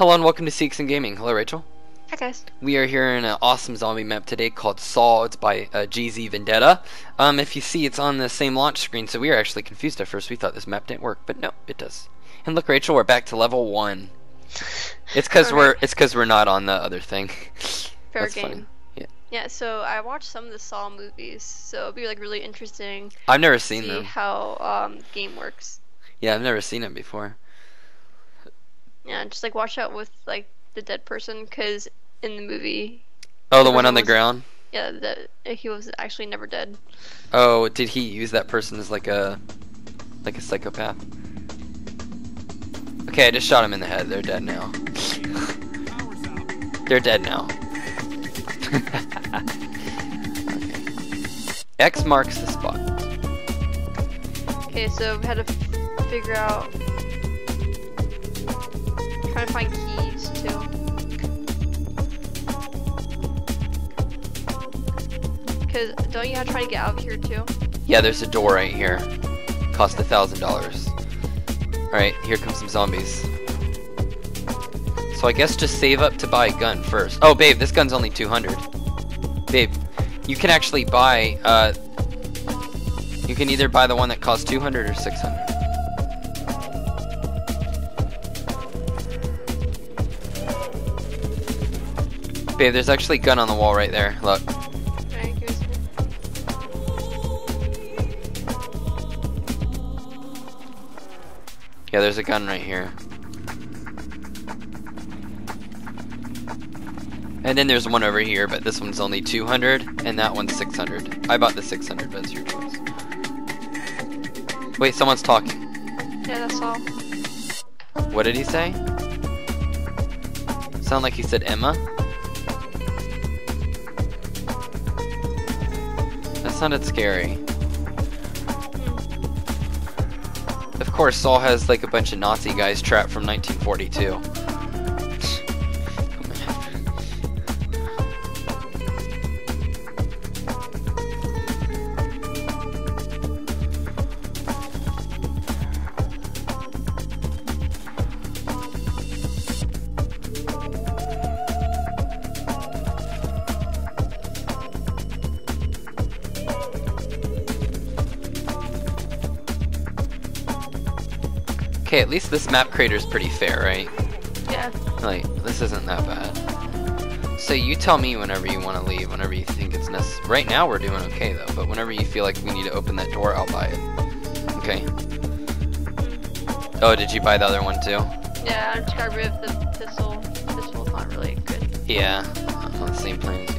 Hello and welcome to Seeks and Gaming. Hello, Rachel. Hi guys. We are here in an awesome zombie map today called Saw. It's by uh, GZ Vendetta. Um, if you see, it's on the same launch screen, so we were actually confused at first. We thought this map didn't work, but no, it does. And look, Rachel, we're back to level one. It's because we're it's because we're not on the other thing. Fair That's game. funny. Yeah, Yeah, so I watched some of the Saw movies, so it'll be like really interesting I've never to seen see them. how um game works. Yeah, I've never seen them before. Yeah, just like watch out with like the dead person, because in the movie, Oh, the The one on the was- ground. yeah, the, he was actually never dead. Oh, did he use that person as like a like a psychopath? Okay, I just shot him in the head. They're dead now. They're dead now. okay. X marks the spot. Okay, so we had to f- figure out, trying to find keys too. Cause don't you have to try to get out of here too? Yeah, there's a door right here. Cost a thousand dollars. Alright, here comes some zombies. So I guess just save up to buy a gun first. Oh, babe, this gun's only 200. Babe, you can actually buy, uh, you can either buy the one that costs 200 or 600. Babe, there's actually a gun on the wall right there. Look. Alright, give me a second. Yeah, there's a gun right here. And then there's one over here, but this one's only 200, and that one's 600. I bought the 600, but it's your choice. Wait, someone's talking. Yeah, that's all. What did he say? Sound like he said Emma? Sounded scary. Of course, Saw has like a bunch of Nazi guys trapped from 1942. At least this map creator is pretty fair, right? Yeah. Like, this isn't that bad. So you tell me whenever you want to leave, whenever you think it's necessary. Right now we're doing okay though, but whenever you feel like we need to open that door, I'll buy it. Okay. Oh, did you buy the other one too? Yeah, I just got rid of the pistol. The Pistol's not really good. Yeah, I'm on the same plan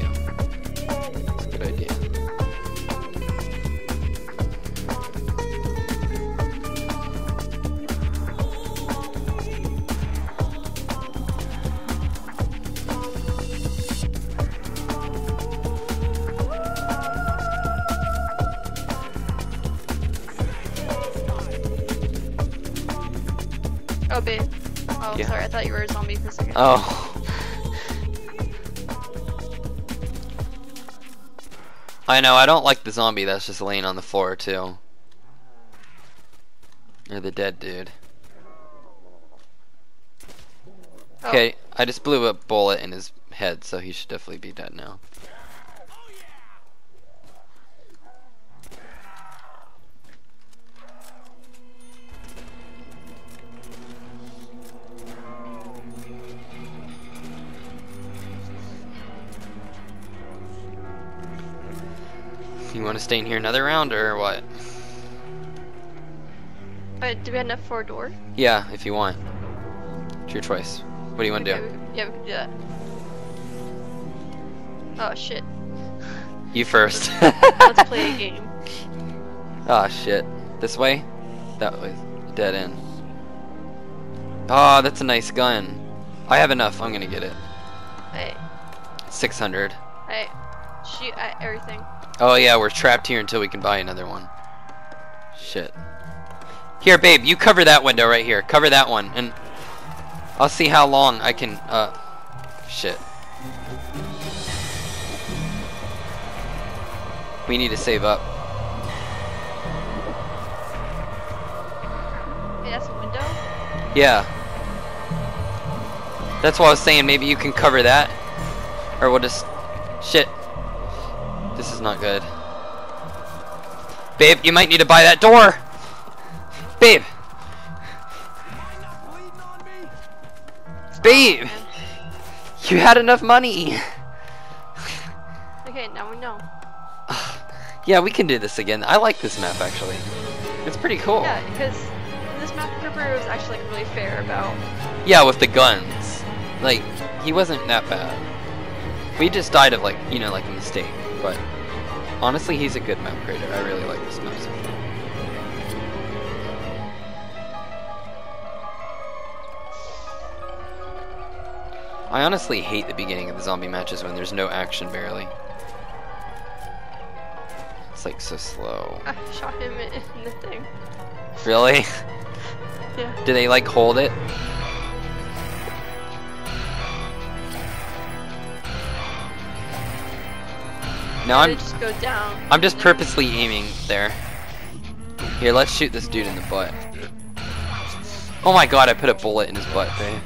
Oh. Oh, Yeah. sorry. I thought you were a zombie for a second. Oh. I know, I don't like the zombie that's just laying on the floor, too. Or the dead dude. Oh, Okay, I just blew a bullet in his head, so he should definitely be dead now. You want to stay in here another round, or what? Wait, do we have enough for a door? Yeah, if you want. It's your choice. What do you want to Okay, do? we- yeah, we can do that. Oh shit. You first. Let's play a game. Ah, shit. This way? That was dead end. Oh, that's a nice gun. I have enough. I'm gonna get it. Hey, 600. hey, shoot at everything. Oh, yeah, we're trapped here until we can buy another one. Shit. Here, babe, you cover that window right here. Cover that one, and I'll see how long I can, uh, shit. We need to save up. Hey, that's a window? Yeah. That's what I was saying maybe you can cover that. Or we'll just... Shit. This is not good. Babe, you might need to buy that door! Babe! Babe! You had enough money! Okay, now we know. Yeah, we can do this again. I like this map, actually. It's pretty cool. Yeah, because this map Ripper was actually like really fair about. Yeah, with the guns. Like, he wasn't that bad. We just died of, like, you know, like a mistake. But, honestly, he's a good map creator. I really like this map so far. I honestly hate the beginning of the zombie matches when there's no action barely. It's like so slow. I shot him in the thing. Really? Yeah. Do they like hold it? No, I'm just go down. I'm just purposely aiming there. Here, let's shoot this dude in the butt. Oh my god, I put a bullet in his butt, babe.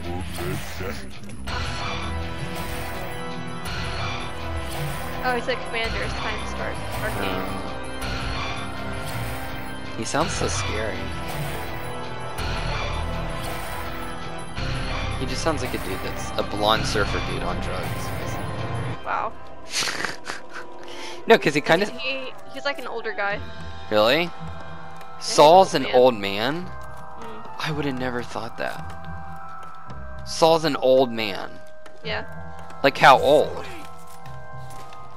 Oh, it's like Commander's time start arcade. Um, he sounds so scary. He just sounds like a dude that's a blonde surfer dude on drugs. Wow. no, because he kind of He he's like an older guy. really. Saw's an man. old man. Mm, I would have never thought that. Saw's an old man. yeah. Like how old?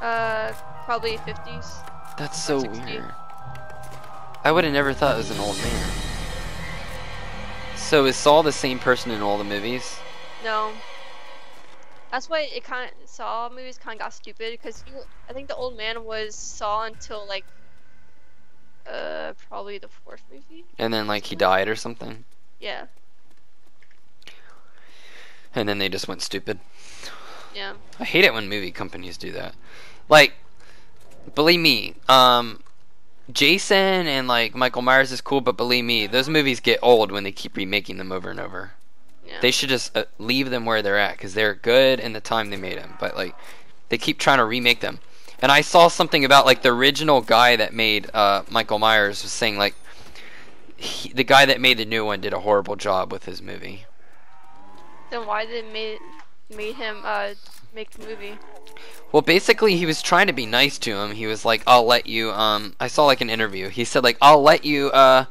Uh, probably 50s. That's so 60. weird. I would have never thought it was an old man. So is Saul the same person in all the movies? No. That's why it kind of Saw movies kind of got stupid because I think the old man was Saw until like uh probably the fourth movie. And then like he died or something? Yeah. And then they just went stupid. Yeah. I hate it when movie companies do that. Like, believe me, um, Jason and like Michael Myers is cool, but believe me, those movies get old when they keep remaking them over and over. Yeah. They should just uh, leave them where they're at because they're good in the time they made them. But like, they keep trying to remake them. And I saw something about like the original guy that made uh, Michael Myers was saying like he, the guy that made the new one did a horrible job with his movie. then why did it made made him uh make the movie? Well, basically, he was trying to be nice to him. He was like, "I'll let you." Um, I saw like an interview. He said like, "I'll let you uh,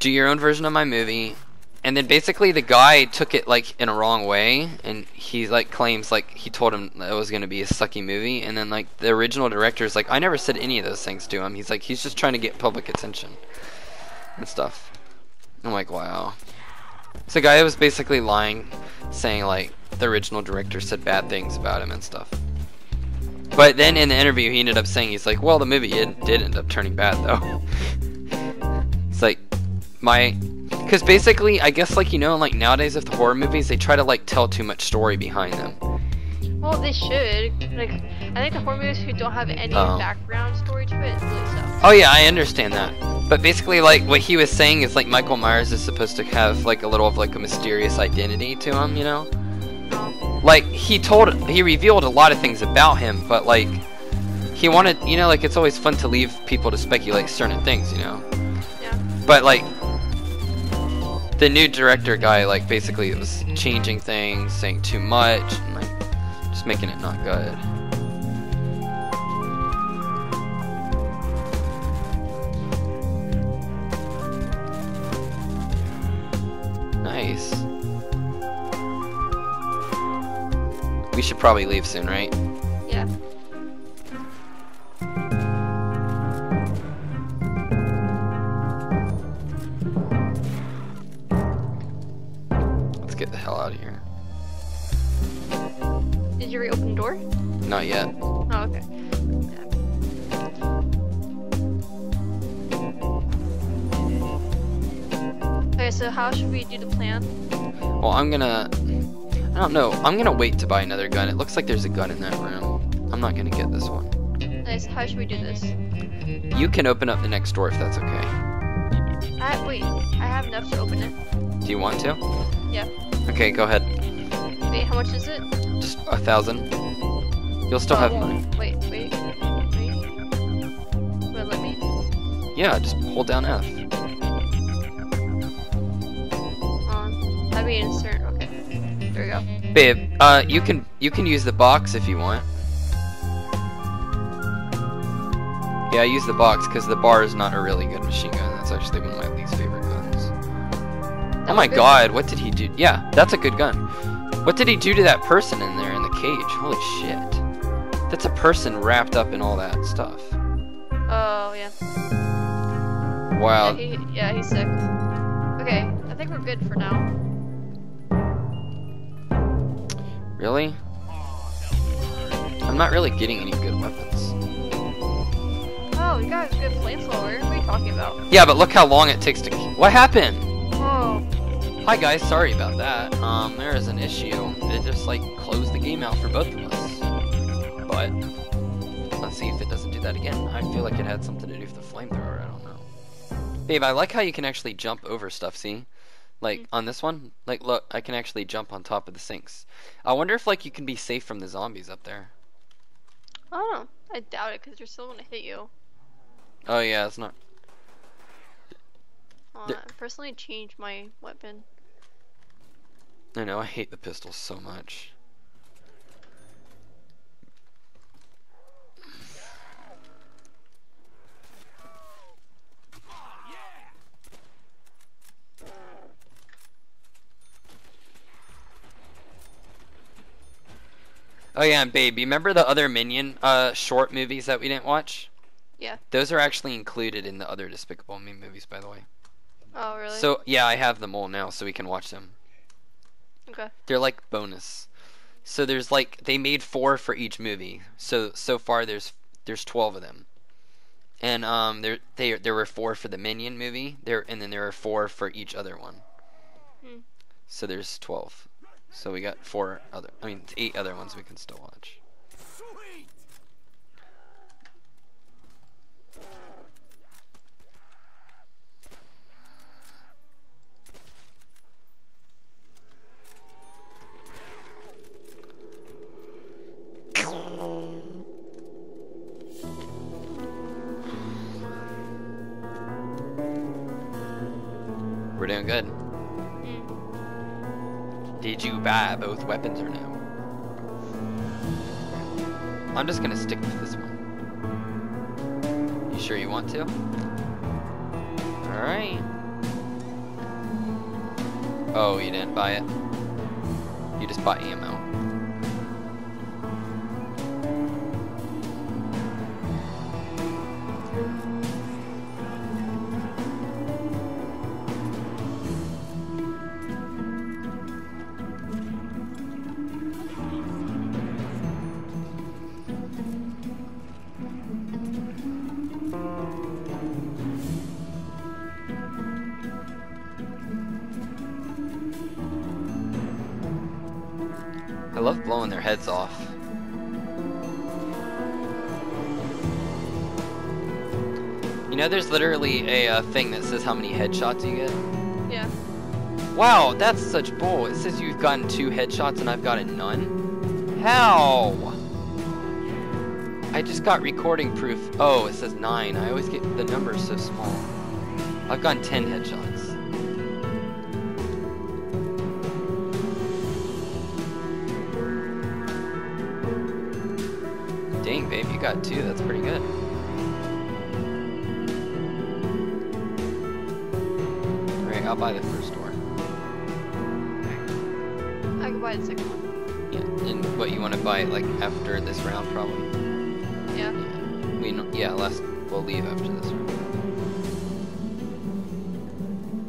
do your own version of my movie." And then basically, the guy took it like in a wrong way, and he like claims like he told him that it was gonna be a sucky movie. And then like the original director is like, "I never said any of those things to him." He's like, he's just trying to get public attention and stuff. I'm like, wow. So the guy was basically lying, saying like the original director said bad things about him and stuff. But then in the interview, he ended up saying he's like, well, the movie did end up turning bad though. it's like my, because basically, I guess like you know, like nowadays with the horror movies, they try to like tell too much story behind them. Well, they should. Like, I think the horror movies who don't have any Oh. background story to it really suck. Oh yeah, I understand that. But basically, like what he was saying is like Michael Myers is supposed to have like a little of like a mysterious identity to him, you know? Um, like he told he revealed a lot of things about him but like he wanted you know like it's always fun to leave people to speculate certain things you know yeah. but like the new director guy like basically was changing things saying too much and like just making it not good. Nice. We should probably leave soon right? Yeah. Hell out of here Did you reopen the door? not yet Oh, okay. Okay, so how should we do the plan? Well, I'm gonna. I don't know. I'm gonna wait to buy another gun. It looks like there's a gun in that room. I'm not gonna get this one. Nice. How should we do this? You can open up the next door if that's okay. I wait. I have enough to open it. Do you want to? Yeah. Okay, go ahead. Wait, how much is it? Just a thousand. You'll still Oh, have money. Wait, wait, wait. Will it let me? Yeah, just hold down F. On. That'd be insert. Okay. There we go. Babe, uh, you can you can use the box if you want. Yeah, I use the box because the bar is not a really good machine gun. That's actually one of my least favorite guns. Oh my god, what did he do? Yeah, that's a good gun. What did he do to that person in there in the cage? Holy shit. That's a person wrapped up in all that stuff. Oh yeah. Wow. Yeah, he, yeah, he's sick. Okay, I think we're good for now. Really? I'm not really getting any good weapons. Oh, we got a good flamethrower. What are you talking about? Yeah, but look how long it takes to. What happened? Hi guys, sorry about that. Um, there is an issue. It just like closed the game out for both of us. But let's see if it doesn't do that again. I feel like it had something to do with the flamethrower. I don't know. Babe, I like how you can actually jump over stuff. See, like on this one, like look, I can actually jump on top of the sinks. I wonder if like you can be safe from the zombies up there. I don't know. I doubt it because they're still gonna hit you. Oh yeah, it's not. Uh, I personally changed my weapon. I know. I hate the pistol so much. Oh yeah, and babe, you remember the other Minion uh, short movies that we didn't watch? Yeah. Those are actually included in the other Despicable Me movies, by the way. Oh, really? So yeah, I have them all now, so we can watch them. Okay. They're like bonus. So there's like they made four for each movie. So so far there's there's twelve of them. And um there they there were four for the Minion movie. There and then there are four for each other one. Hmm. So there's twelve. So we got four other I mean eight other ones we can still watch. Weapons or no? I'm just gonna stick with this one. You sure you want to? Alright. Oh, you didn't buy it? You just bought ammo. A uh, thing that says how many headshots you get. Yeah. Wow, that's such bull. It says you've gotten two headshots and I've gotten none. How? I just got recording proof. Oh, it says nine. I always get the numbers so small. I've gotten ten headshots. Dang, babe, you got two. That's pretty good. I'll buy the first door. I can buy the second one. Yeah, and what you want to buy like after this round, probably. Yeah. We know, yeah, last we'll leave after this round.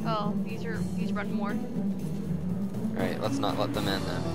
Oh, these are these run more. All right, let's not let them in then.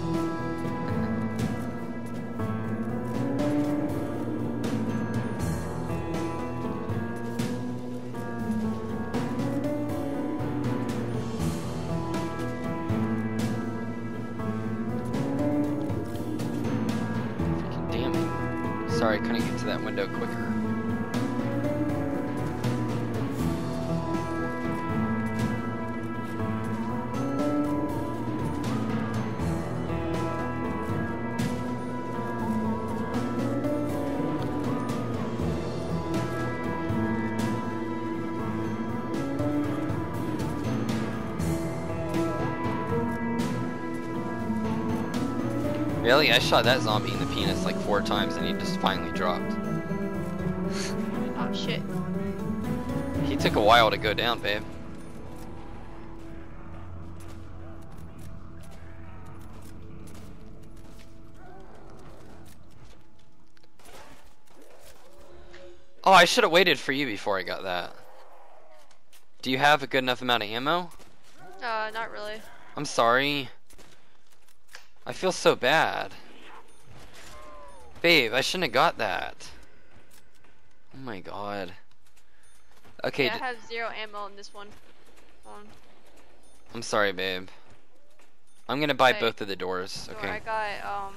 I shot that zombie in the penis like four times and he just finally dropped. Oh shit. He took a while to go down, babe. Oh, I should have waited for you before I got that. Do you have a good enough amount of ammo? Uh, not really. I'm sorry. I feel so bad. Babe, I shouldn't have got that. Oh my god. Okay, Yeah, I have zero ammo in this one. I'm sorry, babe. I'm gonna buy both of the doors, okay? I got, um,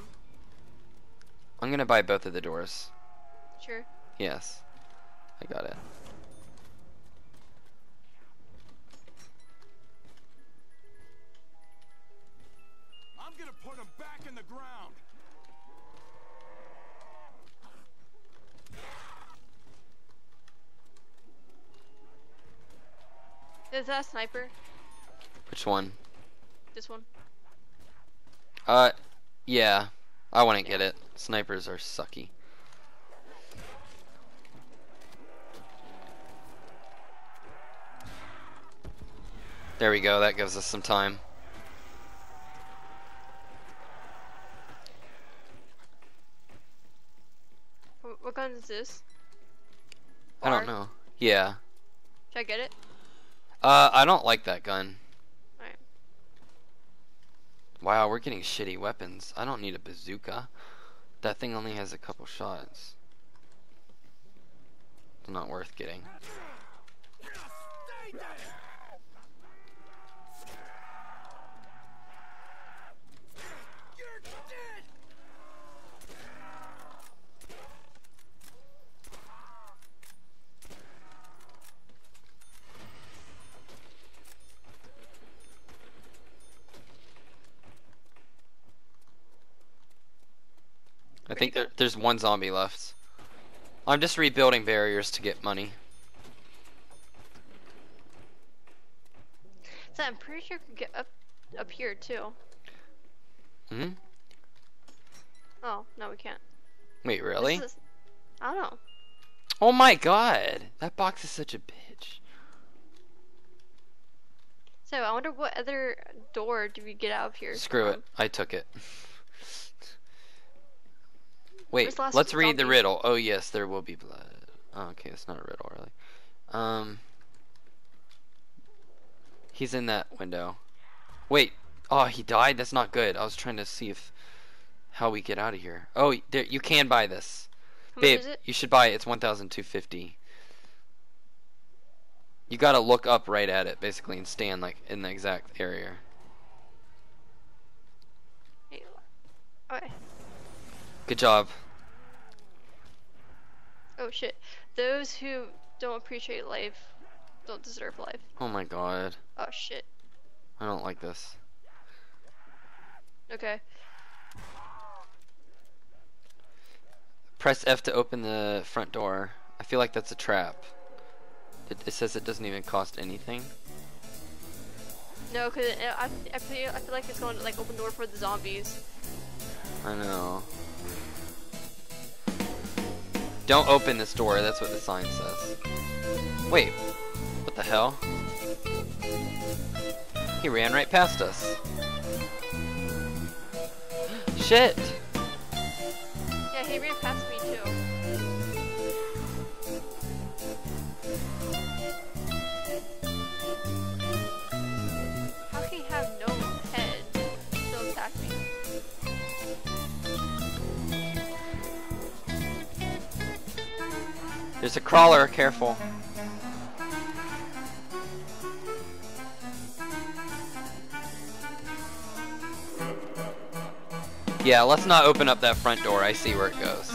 I'm gonna buy both of the doors. sure. Yes. I got it. Is that a sniper? Which one? This one? Uh, yeah. I wouldn't get it. Snipers are sucky. There we go, that gives us some time. What gun is this? I don't know. Yeah. Should I get it? Uh, I don't like that gun. Alright. Wow, we're getting shitty weapons. I don't need a bazooka. That thing only has a couple shots. It's not worth getting. Stay there. You're dead. I think there, there's one zombie left. I'm just rebuilding barriers to get money. So I'm pretty sure I could get up up here too. Hmm? Oh, no we can't. Wait, really? is- I don't know. Oh my god! That box is such a bitch. So I wonder what other door do we get out of here? Screw it. I took it. Wait, Where's the last let's read the riddle. Oh yes, there will be blood. Oh, okay, it's not a riddle really. Um, he's in that window. Wait, oh he died. That's not good. I was trying to see if how we get out of here. Oh, there, you can buy this, How babe. much is it? You should buy it. It's one thousand two fifty. You gotta look up right at it, basically, and stand like in the exact area. Hey, Okay. Good job. Oh shit. Those who don't appreciate life don't deserve life. Oh my god. Oh shit. I don't like this. Okay. Press F to open the front door. I feel like that's a trap. It, it says it doesn't even cost anything. No, cause I, I feel I feel like it's going to like open door for the zombies. I know. Don't open this door, that's what the sign says. Wait, what the hell? He ran right past us. Shit! Yeah, he ran past me too. There's a crawler, careful. Yeah, let's not open up that front door. I see where it goes.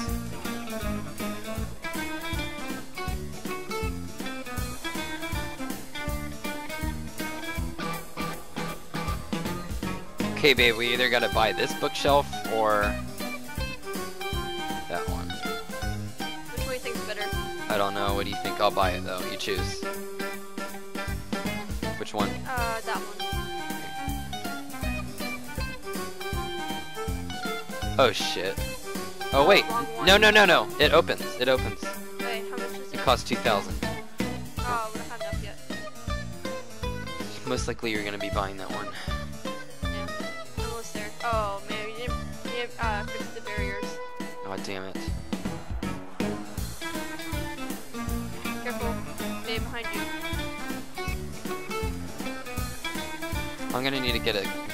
Okay, babe, we either gotta buy this bookshelf or I don't know. What do you think? I'll buy it though. You choose. Which one? Uh, that one. Oh shit. Oh wait. Wrong. No, no, no, no. It opens. It opens. Wait, how much is It it? costs 2,000. Oh, we don't have enough yet. Most likely you're gonna be buying that one. Yeah. Almost there. Oh man, you didn't, didn't uh, fix the barriers. God damn it. Behind you. I'm gonna need to get a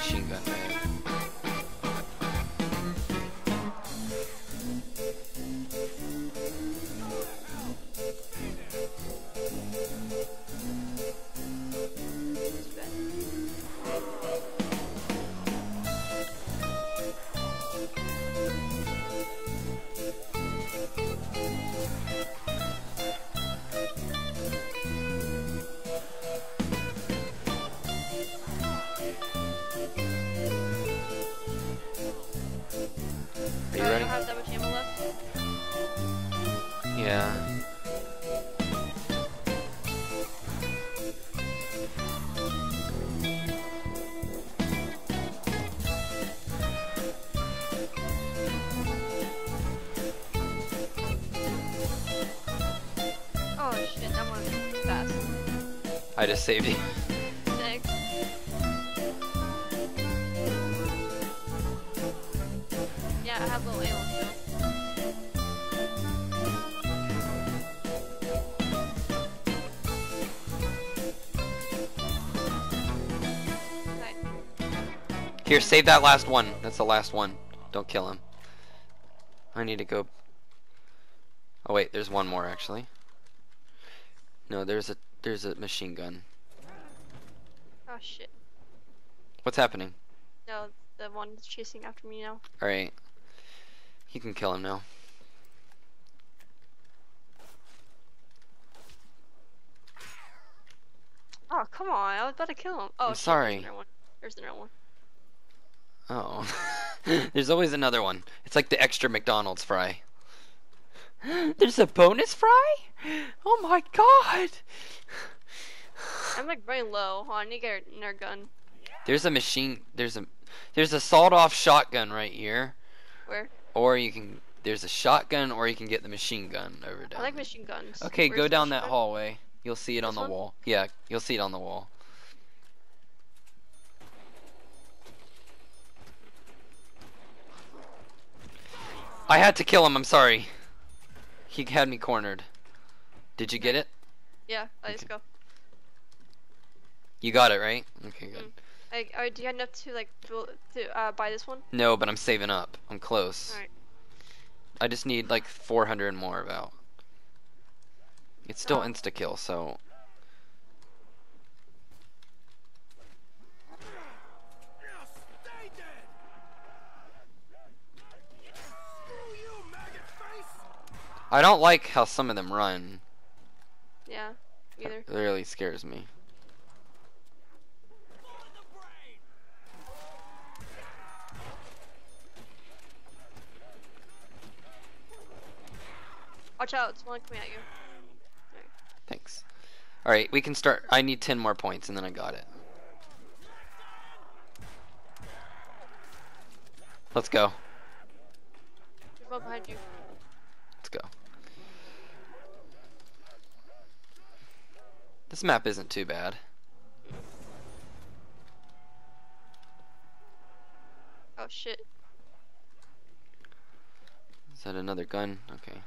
you ready? have that much ammo left? Yeah. Oh shit, that one fast. I just saved you. Save that last one. That's the last one. Don't kill him. I need to go. Oh wait, there's one more actually. No, there's a there's a machine gun. Oh shit. What's happening? No, the one that's chasing after me now. All right. You can kill him now. Oh come on, I was about to kill him. Oh I'm shit, sorry. There's another one. There's another one. Oh. There's always another one. It's like the extra McDonald's fry. There's a bonus fry? Oh my god! I'm like running low. Oh, I need to get another gun. There's a machine. There's a there's a sawed-off shotgun right here, Where? or you can. There's a shotgun, or you can get the machine gun over down. I like machine guns. okay, Where's go down that gun? hallway. You'll see it on the one? wall. Yeah, you'll see it on the wall. I had to kill him. I'm sorry. He had me cornered. Did you get it? Yeah, let's Okay. go. You got it right. Okay, good. Mm. Like, uh, do you have enough to like to, to uh, buy this one? No, but I'm saving up. I'm close. All right. I just need like 400 more about. It's still Oh. insta kill, so Yeah, stay dead! Screw you, maggot face! I don't like how some of them run. Yeah. Either. It really scares me. On the brain! Watch out, it's one coming at you. Thanks. All right, we can start. I need 10 more points, and then I got it. Let's go. There's one behind you. Let's go. This map isn't too bad. Oh shit. Is that another gun? Okay.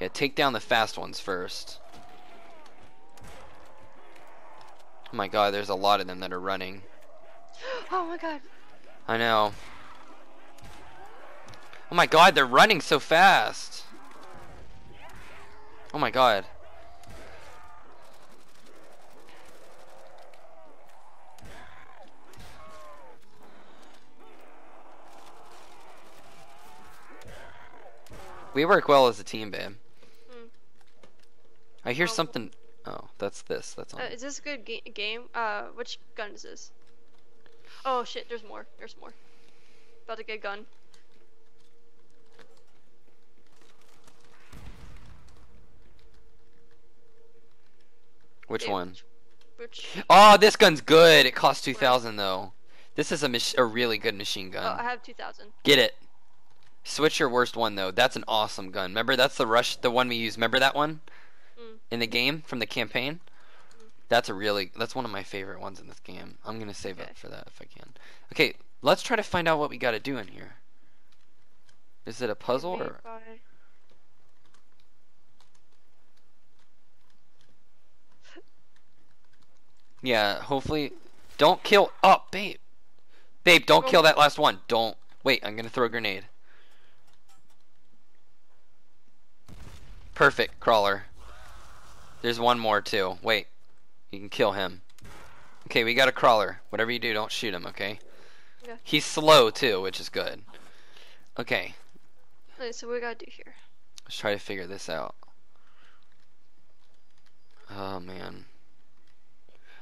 Yeah, take down the fast ones first. Oh my god, there's a lot of them that are running. Oh my god. I know. Oh my god, they're running so fast. Oh my god. We work well as a team, babe. Hmm. I hear Oh. something. Oh, that's this. That's on. Uh, is this a good ga- game? Uh, which gun is this? Oh shit, there's more. There's more. About to get a gun. Which Dude, one? Which Oh, this gun's good. It costs 2,000 though. This is a mach- a really good machine gun. oh, I have 2,000. Get it. Switch your worst one though. That's an awesome gun. Remember that's the rush the one we used. Remember that one? Mm. In the game from the campaign? That's a really that's one of my favorite ones in this game. I'm going to save Okay. up for that if I can. Okay, let's try to find out what we got to do in here. Is it a puzzle or Yeah, hopefully don't kill Oh, babe. Babe, don't kill that last one. Don't. Wait, I'm going to throw a grenade. Perfect, crawler. There's one more too. Wait. You can kill him. Okay, we got a crawler. Whatever you do, don't shoot him, okay? Yeah. He's slow too, which is good. Okay, Okay, so what we gotta do here? let's try to figure this out. Oh man.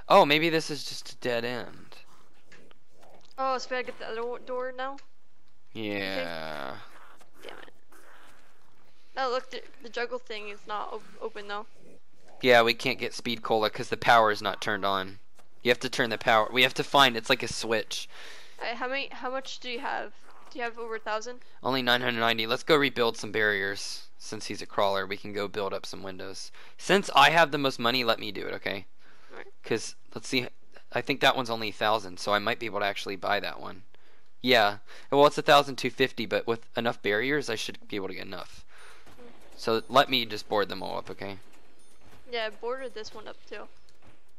Oh, maybe this is just a dead end. Oh, so we gotta get the other door now? Yeah. Damn it. Oh, look, the, the juggle thing is not op- open though. Yeah, we can't get speed cola because the power is not turned on. You have to turn the power. We have to find. It's like a switch. Alright, how many? How much do you have? Do you have over a thousand? Only 990. Let's go rebuild some barriers. Since he's a crawler, we can go build up some windows. Since I have the most money, let me do it, okay? Because let's see. I think that one's only a thousand, so I might be able to actually buy that one. Yeah. Well, it's a thousand two fifty, but with enough barriers, I should be able to get enough. So let me just board them all up, okay? Yeah, I boarded this one up too.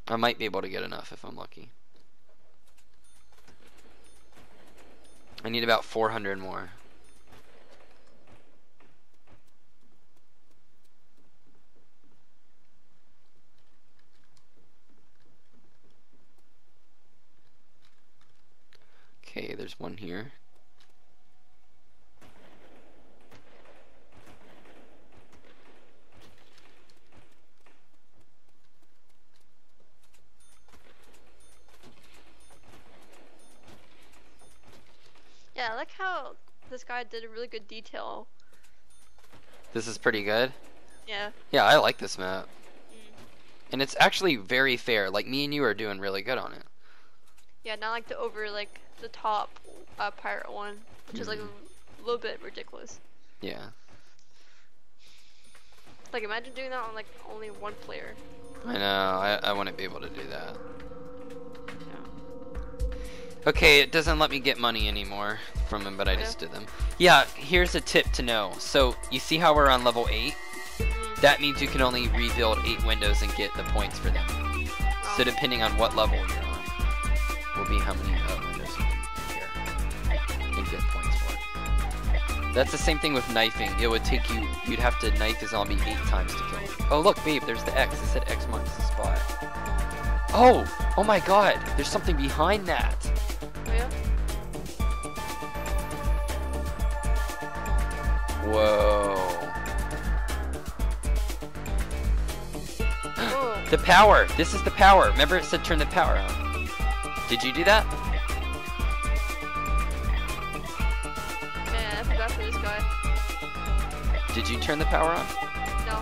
I might be able to get enough if I'm lucky. I need about 400 more. Okay, there's one here. Yeah, I like how this guy did a really good detail. This is pretty good. Yeah. Yeah, I like this map. Mm. And it's actually very fair. Like, me and you are doing really good on it. Yeah, not like the over like the top uh, pirate one, which is like a little bit ridiculous. Yeah. Like imagine doing that on like only one player. I know. I, I wouldn't be able to do that. Yeah. Okay, it doesn't let me get money anymore from him, but I Yeah. just did them. Yeah, here's a tip to know. So, you see how we're on level 8? Mm. That means you can only rebuild 8 windows and get the points for them. So, Oh. depending on what level you're on, will be how many That's the same thing with knifing. It would take you, you'd have to knife a zombie 8 times to kill him. Oh, look, babe, there's the X. It said X marks the spot. Oh! Oh my god! There's something behind that! Yeah. Whoa. The power. This is the power. Remember it said turn the power on. Did you do that? Did you turn the power on? No.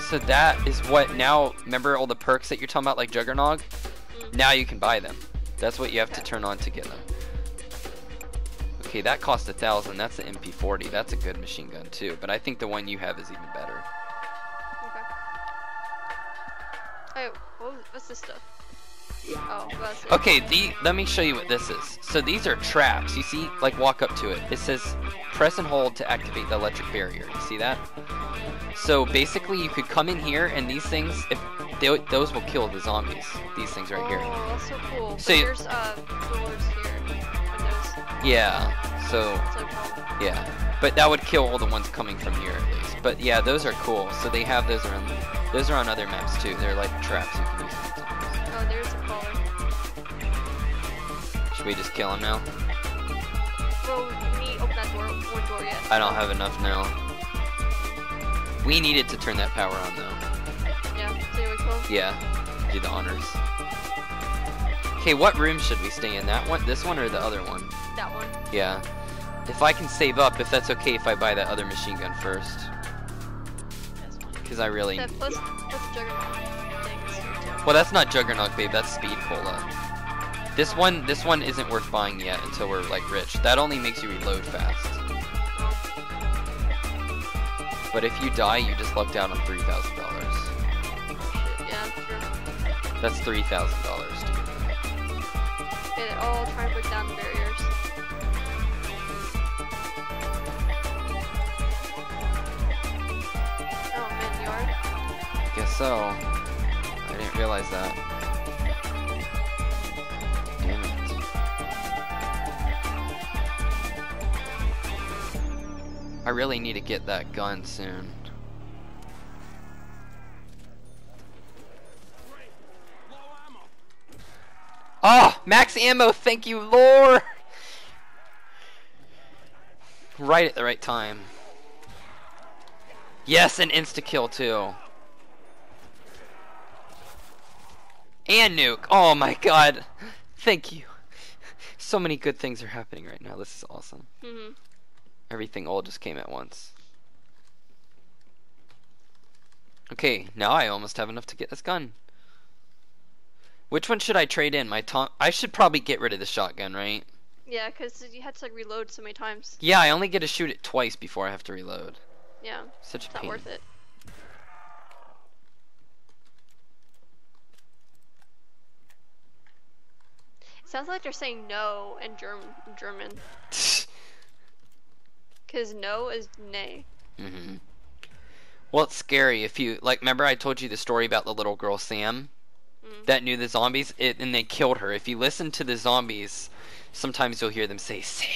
So that is what now, remember all the perks that you're talking about like Juggernog? Mm. Now you can buy them. That's what you have to turn on to get them. Okay, that cost a thousand. That's the MP40. That's a good machine gun too. But I think the one you have is even better. Okay. Hey, was, what's this stuff? Oh. Okay, the let me show you what this is. So these are traps. You see, like walk up to it. It says press and hold to activate the electric barrier. You see that? So basically, you could come in here, and these things, if they, those will kill the zombies. These things right here. Oh, that's so cool. So there's uh doors here, windows. Yeah. So yeah, but that would kill all the ones coming from here at least. But yeah, those are cool. So they have those around. Those are on other maps too. They're like traps you can use. Should we just kill him now? Well, we open that door, one door yet. I don't have enough now. We needed to turn that power on though. Yeah, so kill him? Yeah, do the honors. Okay, what room should we stay in? That one, this one, or the other one? That one. Yeah. If I can save up, if that's okay if I buy that other machine gun first. Because I really... That plus, plus juggernaut things here too. Well, that's not Juggernaut, babe. That's Speed Cola. This one, this one isn't worth buying yet until we're like rich. That only makes you reload fast. But if you die, you just lucked out on three thousand dollars. Yeah. That's three thousand dollars. They're all trying to break down the barriers. Oh man, you are? Guess so. I didn't realize that. I really need to get that gun soon. Oh, max ammo, thank you, Lord! Right at the right time. Yes, an insta-kill too. And nuke. Oh my god. Thank you. So many good things are happening right now. This is awesome. Mm-hmm. Everything all just came at once. Okay, now I almost have enough to get this gun. Which one should I trade in? My Tom I should probably get rid of the shotgun, right? Yeah, because you had to like reload so many times. Yeah, I only get to shoot it twice before I have to reload. Yeah, Such a it's not pain. worth it. Sounds like they're saying no in German. German, because no is nay. hmm Well, it's scary if you like. Remember, I told you the story about the little girl Sam Mm. that knew the zombies, it, and they killed her. If you listen to the zombies, sometimes you'll hear them say Sam.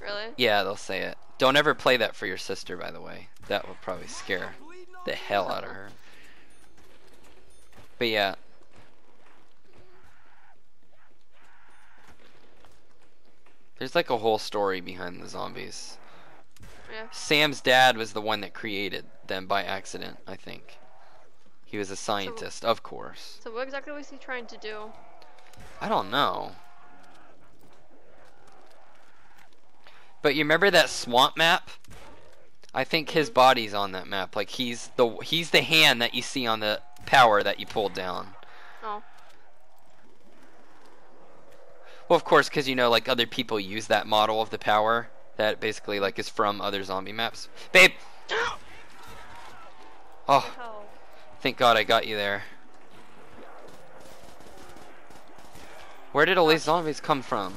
Really? Yeah, they'll say it. Don't ever play that for your sister, by the way. That will probably scare the hell out of her. But yeah. There's like a whole story behind the zombies. Yeah. Sam's dad was the one that created them by accident, I think. He was a scientist, of course. So what exactly was he trying to do? I don't know. But you remember that swamp map? I think his Mhm. body's on that map. Like he's the he's the hand that you see on the power that you pulled down. Oh, Well, of course, because you know, like other people use that model of the power that basically like is from other zombie maps. Babe. Oh. oh, thank God I got you there. Where did all these zombies come from?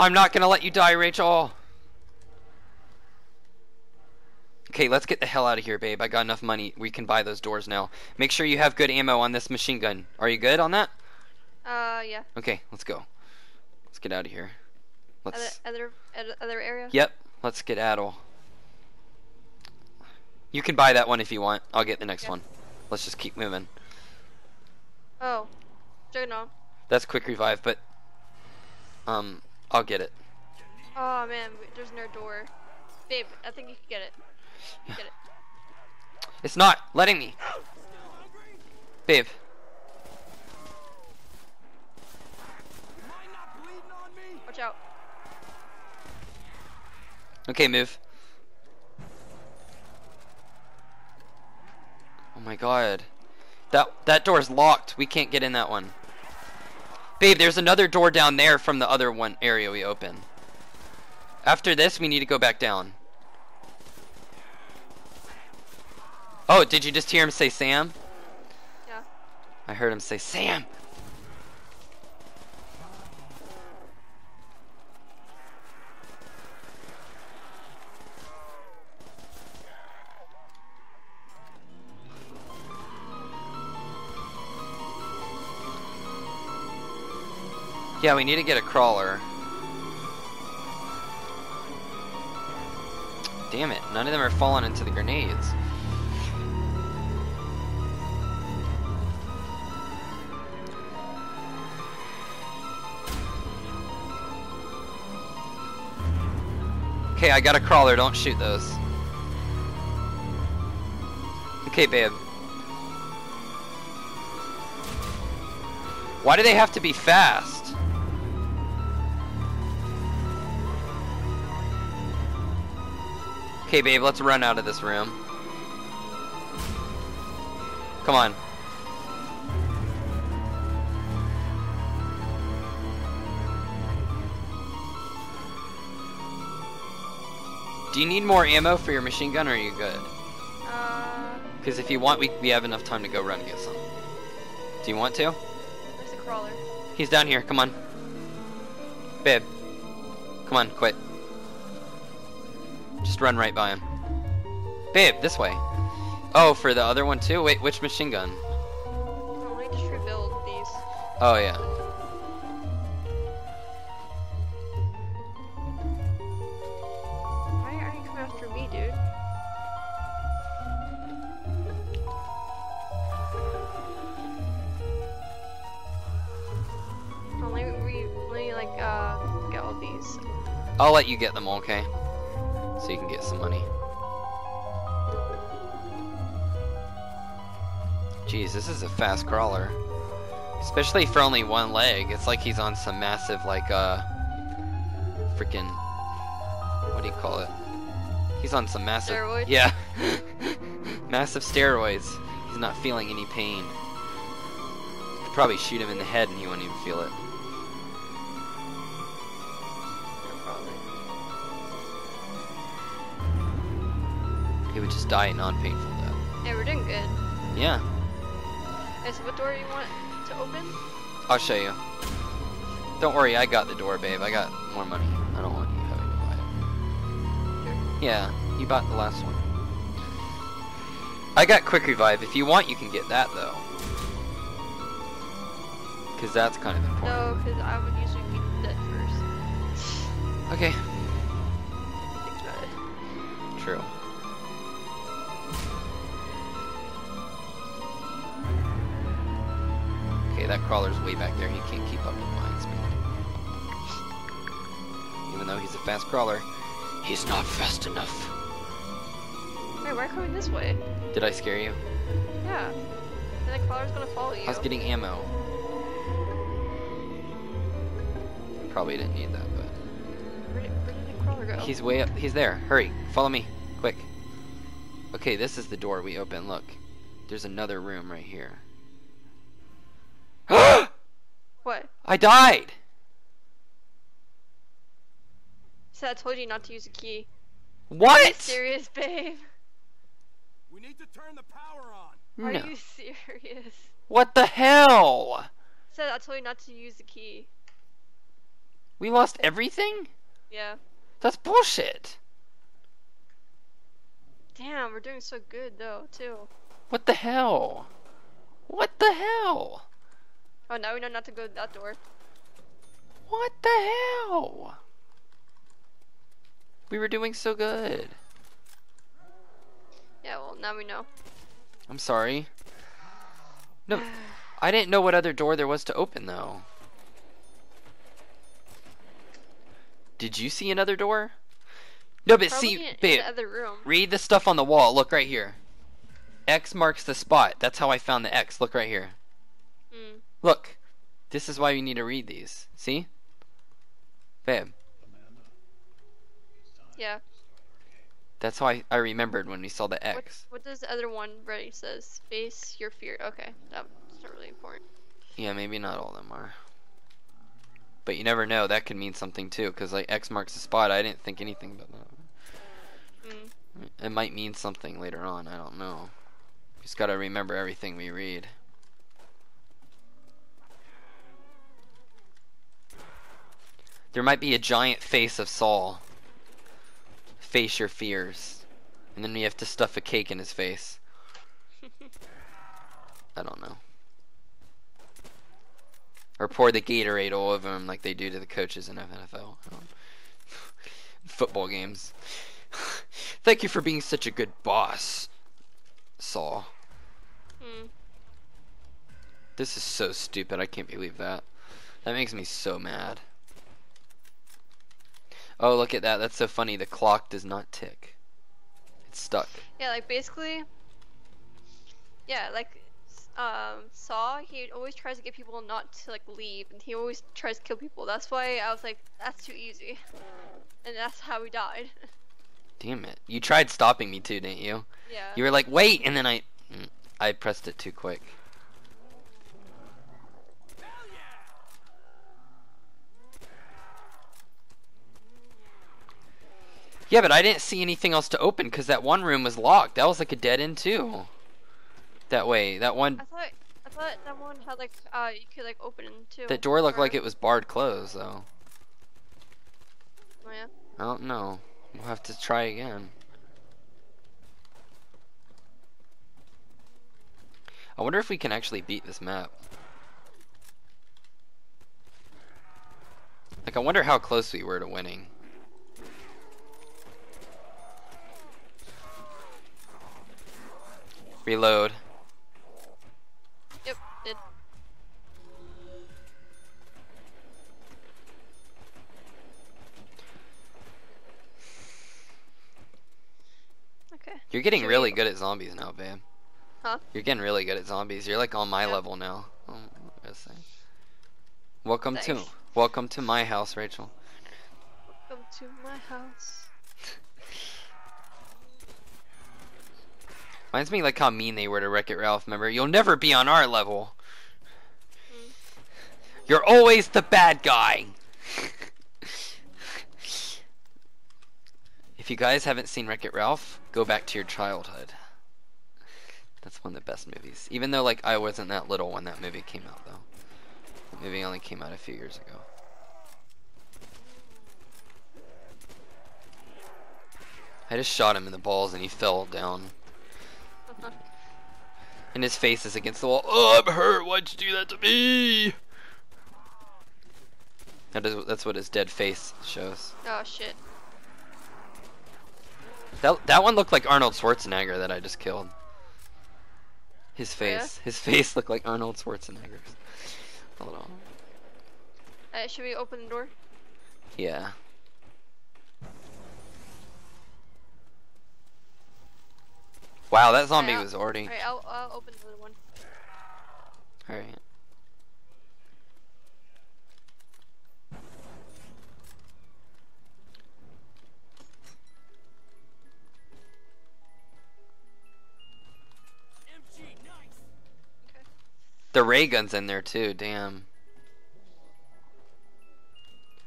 I'm not gonna let you die, Rachel. Okay, let's get the hell out of here, babe. I got enough money. We can buy those doors now. Make sure you have good ammo on this machine gun. Are you good on that? Uh, yeah. Okay, let's go. Let's get out of here. Let's. other other- other area. Yep, let's skedaddle. You can buy that one if you want. I'll get the next Okay. one. Let's just keep moving. Oh, Juggernaut. That's quick revive, but um, I'll get it. Oh man, there's no door. Babe, I think you can get it. Yeah. Get it. It's not letting me, babe. Mind not bleeding on me? Watch out. Okay, move. Oh my god. That that door is locked. We can't get in that one. Babe, there's another door down there from the other one area we opened. After this, we need to go back down. Oh, did you just hear him say Sam? Yeah. I heard him say Sam. Yeah, we need to get a crawler. Damn it, none of them are falling into the grenades. Okay, I got a crawler, don't shoot those. Okay, babe. Why do they have to be fast? Okay, babe, let's run out of this room. Come on. Do you need more ammo for your machine gun or are you good? Uh, Because if you want, we, we have enough time to go run and get some. Do you want to? where's the crawler? He's down here. Come on. Babe. Come on, quit. Just run right by him. Babe, this way. Oh, for the other one too? Wait, which machine gun? Oh, let me just rebuild these. Oh, yeah. Why are you coming after me, dude? Oh, let me, let me like, uh, get all these. I'll let you get them, okay? So you can get some money. Jeez, this is a fast crawler. Especially for only one leg. It's like he's on some massive, like, uh... Freaking... What do you call it? He's on some massive... Steroids? Yeah. massive steroids. He's not feeling any pain. Could probably shoot him in the head and he wouldn't even feel it. Just die a non-painful death. Yeah, we're doing good. Yeah, Okay, so what door do you want to open? I'll show you. Don't worry, I got the door, babe. I got more money. I don't want you having to buy it. Sure. Yeah, you bought the last one. I got quick revive. If you want, you can get that though. Cause that's kind of important. No, because I would usually be dead first. Okay, Think about it. true. That crawler's way back there. He can't keep up with mine speed. Even though he's a fast crawler, he's not fast enough. Wait, we're coming this way. Did I scare you? Yeah. And the crawler's gonna follow you. I was getting ammo. Probably didn't need that, but Where did, where did the crawler go? he's way up. He's there. Hurry, follow me, quick. Okay, this is the door we open. Look, there's another room right here. What? I died. Said I told you not to use a key. Are you What? serious, babe? We need to turn the power on. Are you serious? What the hell? Said I told you not to use the key. We lost everything? Yeah. That's bullshit. Damn, we're doing so good though, too. What the hell? What the hell? Oh, now we know not to go that door. What the hell? We were doing so good. Yeah, well, now we know. I'm sorry. No, I didn't know what other door there was to open though. Did you see another door? No, but Probably see, in, in babe, the other room. read the stuff on the wall. Look right here. X marks the spot. That's how I found the X. Look right here. Hmm. Look. This is why we need to read these. See? Babe, Yeah. that's why I, I remembered when we saw the X. what does the other one ready says? Face your fear. Okay, that's not really important. Yeah, maybe not all of them are. But you never know. That could mean something too. Because, like, X marks the spot. I didn't think anything about that. Hmm. It might mean something later on. I don't know. Just gotta remember everything we read. There might be a giant face of Saw. Face your fears. And then we have to stuff a cake in his face. I don't know. Or pour the Gatorade all over him like they do to the coaches in NFL. Football games. Thank you for being such a good boss, Saw. Hmm. This is so stupid. I can't believe that. That makes me so mad. Oh, look at that. That's so funny. The clock does not tick. It's stuck. Yeah, like basically. Yeah, like um, Saw, he always tries to get people not to like leave, and he always tries to kill people. That's why I was like, that's too easy, and that's how we died. Damn it. You tried stopping me too, didn't you? yeah. You were like, wait, and then I, mm, I pressed it too quick. Yeah, but I didn't see anything else to open because that one room was locked. That was like a dead end too. That way, that one, I thought I thought that one had like uh you could like open it too. that door looked or- like it was barred closed though. Oh, yeah. I don't know. We'll have to try again. I wonder if we can actually beat this map. Like, I wonder how close we were to winning. Reload. Yep. Did. Okay. You're getting Should really good at zombies now, babe. Huh? You're getting really good at zombies. You're like on my Yeah. level now. Oh, I gotta say. Welcome to welcome to my house, Rachel. Welcome to my house. Reminds me like how mean they were to Wreck It Ralph. Remember, you'll never be on our level. Mm. You're always the bad guy. if you guys haven't seen Wreck It Ralph, go back to your childhood. That's one of the best movies. Even though like I wasn't that little when that movie came out though. That movie only came out a few years ago. I just shot him in the balls and he fell down. And his face is against the wall. Oh, I'm hurt. Why'd you do that to me? That is, that's what his dead face shows. Oh shit. That that one looked like Arnold Schwarzenegger that I just killed. His Oh, yeah? face, his face looked like Arnold Schwarzenegger's. Hold on. Uh, should we open the door? Yeah. Wow, that zombie was already. Alright, I'll, I'll open the other one. Alright. MG, nice. The ray gun's in there too, damn.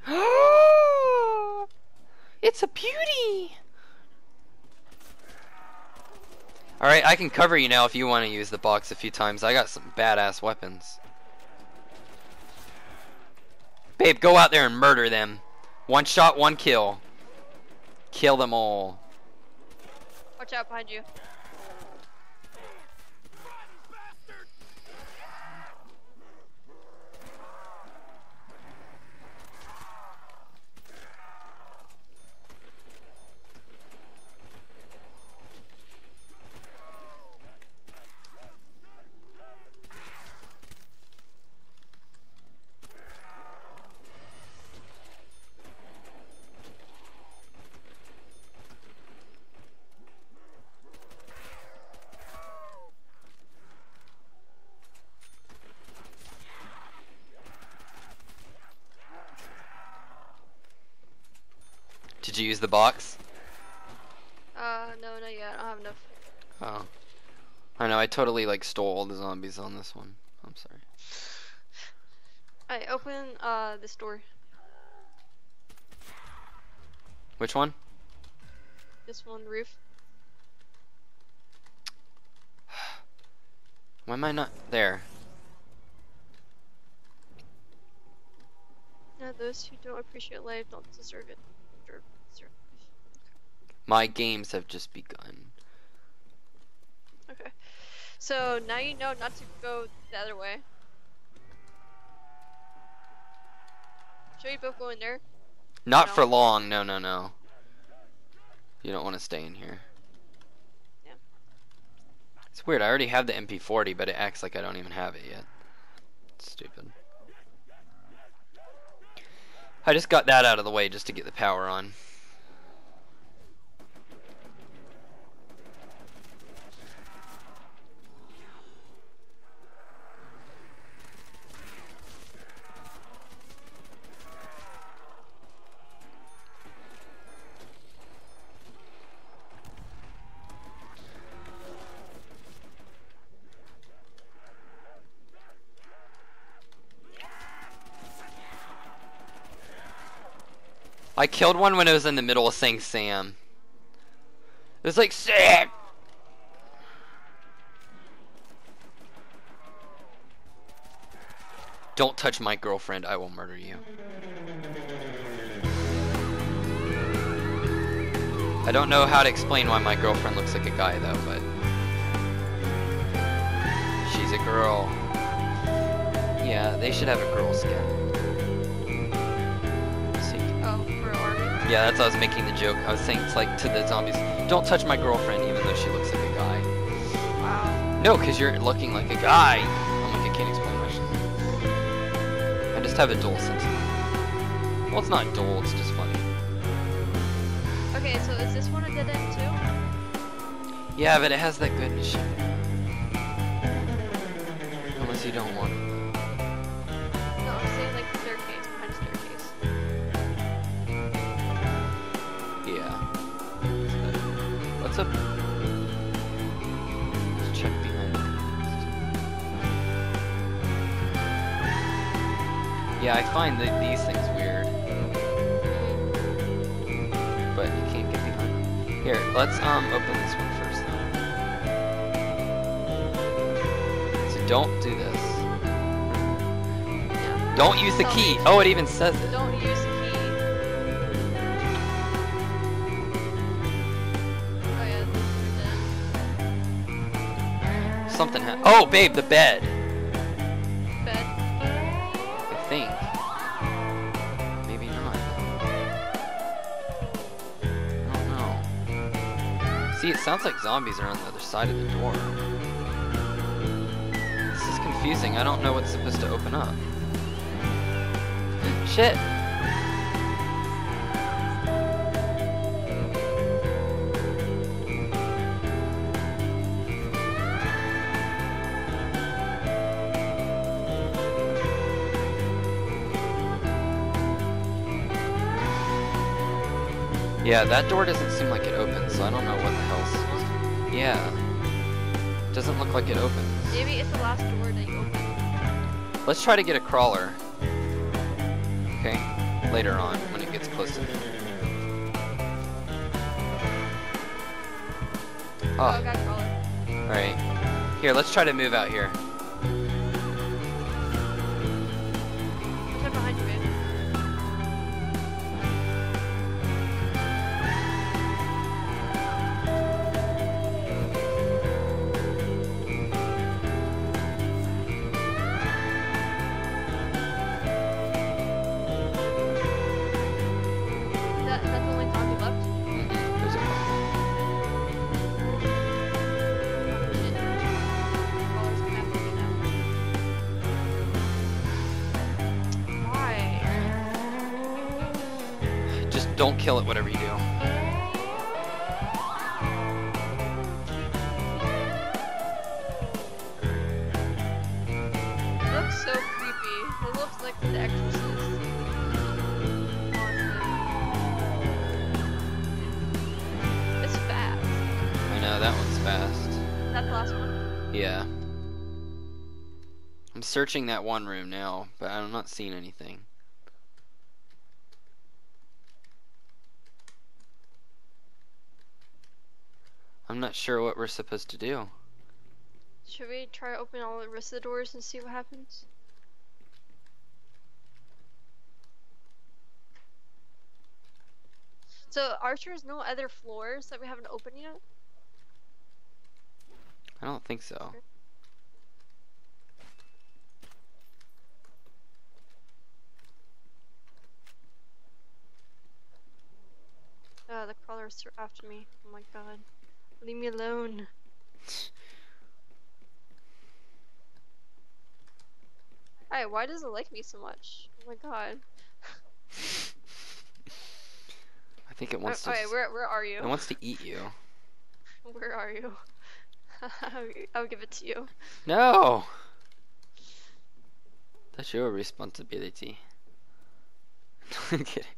it's a beauty! Alright, I can cover you now if you want to use the box a few times. I got some badass weapons. Babe, go out there and murder them. One shot, one kill. Kill them all. Watch out behind you. Bastard! Did you use the box? Uh, no, not yet. I don't have enough. Oh. I know, I totally like stole all the zombies on this one. I'm sorry. Alright, open uh this door. Which one? This one, the roof. Why am I not there? Now, those who don't appreciate life don't deserve it. Deserve, deserve. My games have just begun. Okay. So now you know not to go the other way. Should we both go in there? Not No. for long, no, no, no. You don't want to stay in here. Yeah. It's weird, I already have the MP40, but it acts like I don't even have it yet. It's stupid. I just got that out of the way just to get the power on. I killed one when it was in the middle of saying Sam. It was like Sam. Don't touch my girlfriend, I will murder you. I don't know how to explain why my girlfriend looks like a guy though, but she's a girl. Yeah, they should have a girl skin. Yeah, that's how I was making the joke. I was saying it's like to the zombies, don't touch my girlfriend even though she looks like a guy. Wow. No, because you're looking like a guy. I'm like, I can't explain. I just have a dual sense. Well, it's not dual, it's just funny. Okay, so is this one a dead end too? Yeah, but it has that good shit. Unless you don't want it. Yeah, I find that these things weird, but you can't get behind them. Here, let's um open this one first though. So don't do this. Yeah. Don't use the key. Oh, it even says it. Don't use the key. Oh yeah, Something ha- Oh, babe, the bed. Sounds like zombies are on the other side of the door. This is confusing. I don't know what's supposed to open up. Shit. Yeah, that door doesn't seem like it opens, so I don't know what the hell's. Yeah. Doesn't look like it opens. Maybe it's the last door that you open. Let's try to get a crawler. Okay? Later on, when it gets close to ah. me. Oh, I Oh, got a crawler. alright. Here, let's try to move out here. Kill it, whatever you do. It looks so creepy. It looks like The Exorcist. It's fast. I know, that one's fast. Is that the last one? Yeah. I'm searching that one room now, but I'm not seeing anything. I'm not sure what we're supposed to do. Should we try to open all the rest of the doors and see what happens? So, Archer, has no other floors that we haven't opened yet? I don't think so. Uh, the crawlers are after me. Oh my god. Leave me alone. Hey, why does it like me so much? Oh my god. I think it wants uh, to. okay, where, where are you? It wants to eat you. Where are you? I'll, I'll give it to you. No. That's your responsibility. I'm kidding.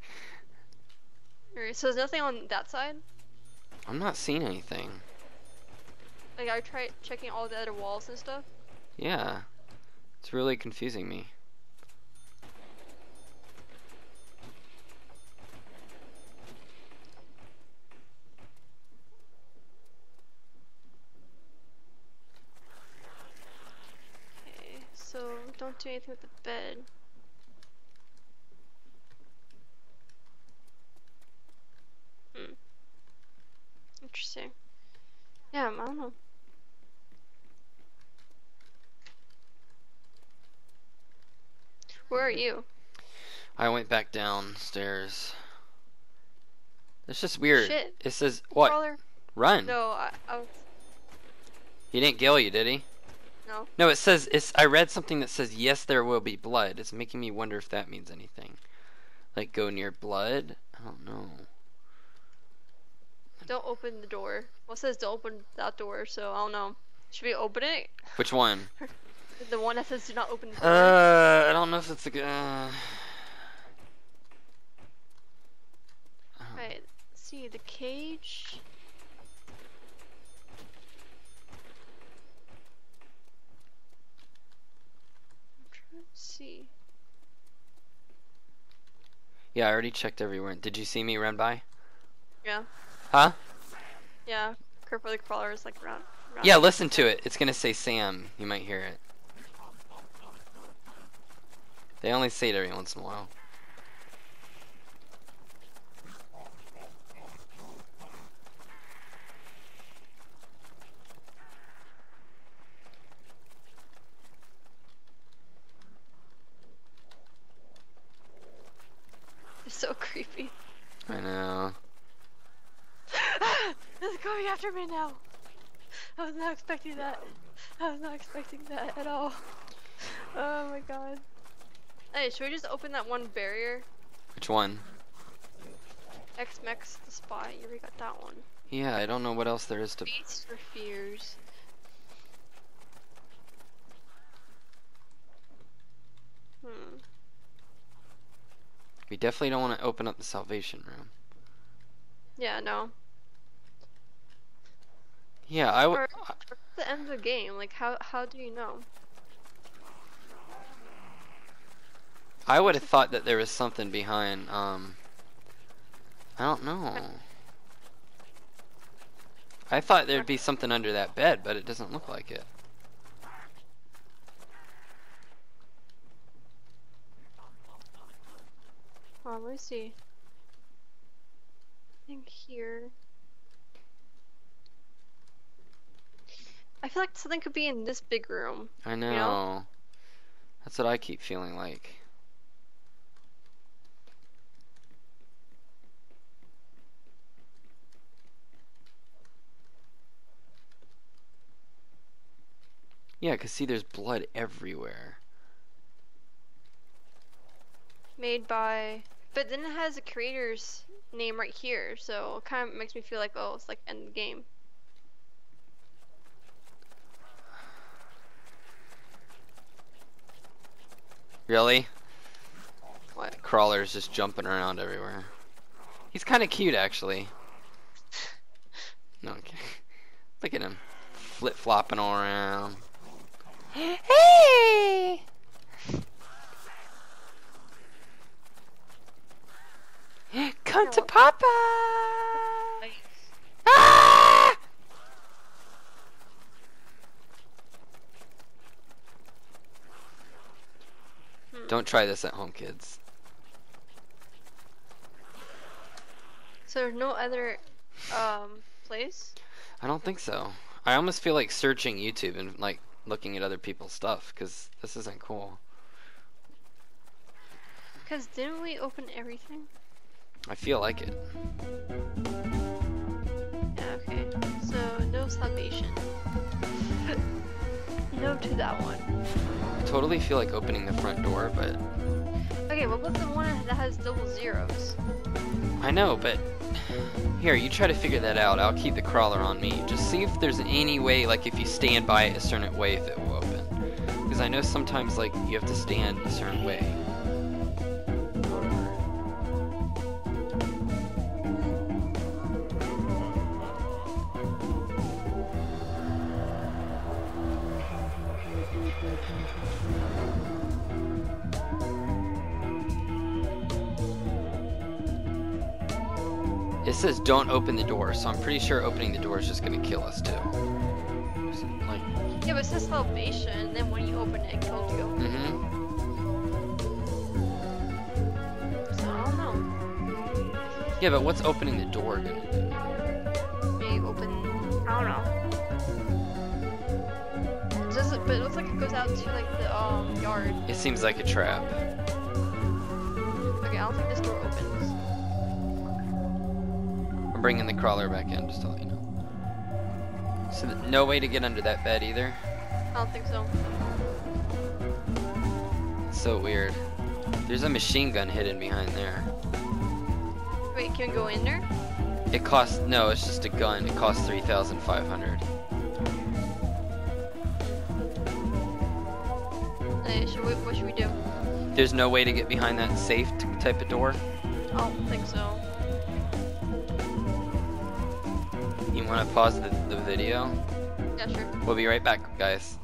Alright, so there's nothing on that side? I'm not seeing anything. Like, I tried checking all the other walls and stuff? Yeah. It's really confusing me. Okay, so don't do anything with the bed. Interesting. Yeah, I don't know. Where are you? I went back downstairs. It's just weird. Shit. It says what? Crawler? Run. No, I, I was. He didn't kill you, did he? No. No, it says it's. I read something that says yes, there will be blood. It's making me wonder if that means anything. Like go near blood. I don't know. Don't open the door. Well, it says don't open that door, so I don't know. Should we open it? Which one? The one that says do not open the door. Uh, I don't know if it's a good. Uh... Right. Let's see the cage. I'm trying to see. Yeah, I already checked everywhere. Did you see me run by? Yeah. Huh? Yeah. Careful, the crawler is like around. around Yeah, listen to it. It's gonna say Sam. You might hear it. They only say it every once in a while. It's so creepy. I know. It's coming after me now. I was not expecting that. I was not expecting that at all. Oh my god. Hey, should we just open that one barrier? Which one? X-Mex the spot. You already got that one. Yeah, I don't know what else there is to. Beats for fears. Hmm. We definitely don't want to open up the salvation room. Yeah, no. Yeah, I would. The end of the game. Like, how how do you know? I would have thought that there was something behind. Um. I don't know. I thought there'd be something under that bed, but it doesn't look like it. Oh, let me see. I think here. I feel like something could be in this big room. I know. know? That's what I keep feeling like. Yeah, cause see, there's blood everywhere. Made by. But then it has the creator's name right here, so it kind of makes me feel like, oh, it's like end game. Really? What? Crawler's just jumping around everywhere. He's kind of cute, actually. No, okay. Look at him, flip flopping all around. Hey! Come to Papa! Nice. Ah! Hmm. Don't try this at home, kids. So there's no other um place. I don't think so. I almost feel like searching YouTube and like looking at other people's stuff because this isn't cool. Cause didn't we open everything? I feel like it. Yeah. Okay. So no salvation. no to that one. I totally feel like opening the front door, but Okay. What about the one that has double zeros? I know, but here, you try to figure that out. I'll keep the crawler on me. Just see if there's any way, like if you stand by it a certain way, if it will open. Because I know sometimes, like, you have to stand a certain way. Don't open the door, so I'm pretty sure opening the door is just gonna kill us too. Like, Yeah, but it says salvation, and then when you open it, it killed you. Mm-hmm. So I don't know. Yeah, but what's opening the door gonna do? Maybe open. I don't know. It doesn't, but it looks like it goes out to like the um yard. It seems like a trap. Bringing the crawler back in, just to let you know. So th- no way to get under that bed either. I don't think so. It's so weird. There's a machine gun hidden behind there. Wait, can we go in there? It costs no, it's just a gun. It costs three thousand five hundred. Hey, should we, what should we do? There's no way to get behind that safe t- type of door. I don't think so. To pause the, the video? Yeah, sure. We'll be right back, guys.